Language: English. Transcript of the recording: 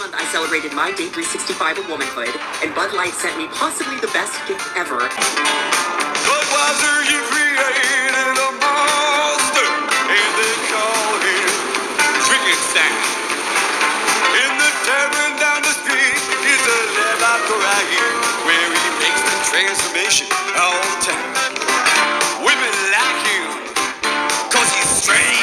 month, I celebrated my day 365 of womanhood, and Bud Light sent me possibly the best gift ever. Budweiser, you created a monster, and they call him Frankenstein. In the tavern down the street is a lab I where he makes the transformation all the time. Women like him, cause he's strange.